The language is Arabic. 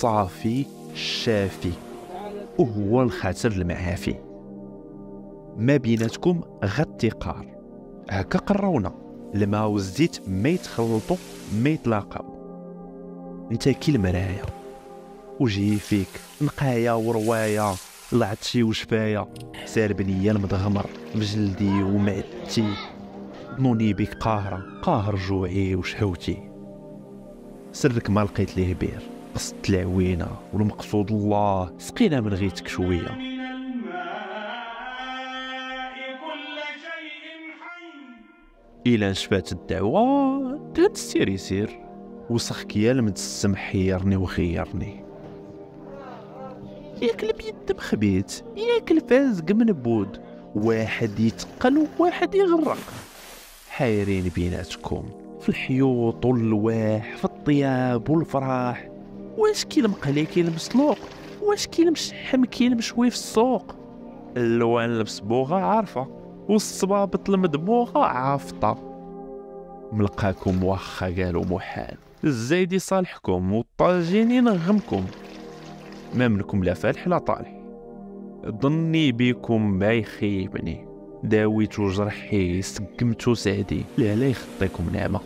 صافي شافي. وهو الخاطر المعافي. ما بيناتكم غتقار هكا قرونا الماء والزيت ما يتخلطوا ما يتلاقاو. انت كي المرايه وجهي فيك نقايا وروايه العطشي وشفايا. سار بنيا المدغمر بجلدي ومعدتي. ظنوني بك قاهرة قاهر جوعي وشهوتي. سرك ما لقيت ليه بير. قصدت العوينة والمقصود الله. سقينا من غيتك شوية. إلا نشفات الدعوة تهد السير يسير. وسخك يا المتسم حيرني وخيرني. ياك البيد مخبيت ياك الفازق منبود واحد يتقل وواحد يغرق. حايرين بيناتكم في الحيوط واللواح في الطياب والفراح واش كاين مقلي كاين مسلوق واش كاين مشحم كاين مشوي في السوق. اللوان المصبوغة عارفة. والصبابط المدموغة عافطة. ملقاكم واخا قالوا محال. الزايد يصالحكم والطاجين ينغمكم. ما منكم لا فالح لا طالح. ظني بيكم ما يخيبني. داويت جرحي سقمتو سعدي لا لا يخطيكم نعمة.